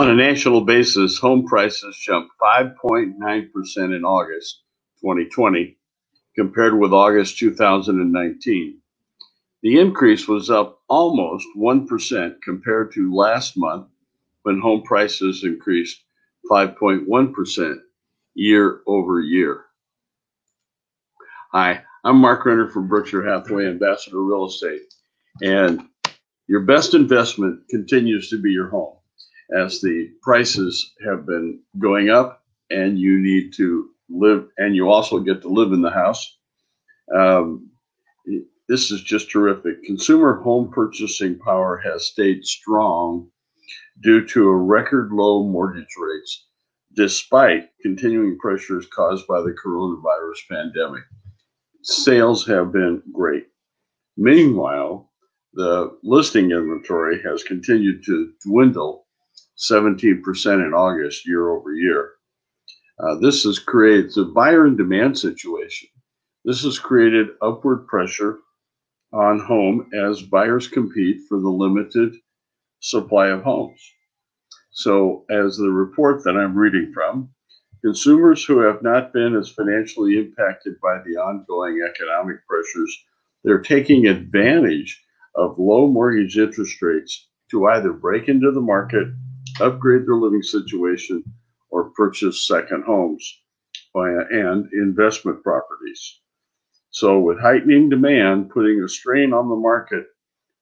On a national basis, home prices jumped 5.9% in August 2020 compared with August 2019. The increase was up almost 1% compared to last month when home prices increased 5.1% year over year. Hi, I'm Mark Renner from Berkshire Hathaway Ambassador Real Estate, and your best investment continues to be your home as the prices have been going up and you need to live and you also get to live in the house. Um, this is just terrific. Consumer home purchasing power has stayed strong due to a record low mortgage rates, despite continuing pressures caused by the coronavirus pandemic. Sales have been great. Meanwhile, the listing inventory has continued to dwindle 17% in August year over year. Uh, this has created a buyer and demand situation. This has created upward pressure on home as buyers compete for the limited supply of homes. So, as the report that I'm reading from, consumers who have not been as financially impacted by the ongoing economic pressures, they're taking advantage of low mortgage interest rates to either break into the market upgrade their living situation, or purchase second homes and investment properties. So, with heightening demand putting a strain on the market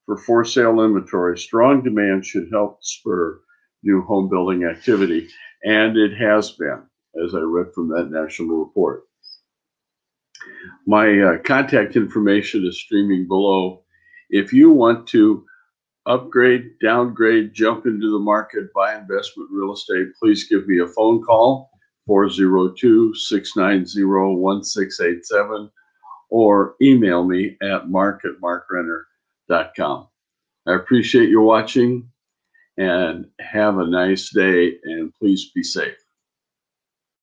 for for sale inventory, strong demand should help spur new home building activity. And it has been, as I read from that national report. My uh, contact information is streaming below. If you want to upgrade, downgrade, jump into the market, buy investment real estate, please give me a phone call 402 690 1687 or email me at mark at markrenner.com. I appreciate you watching and have a nice day and please be safe.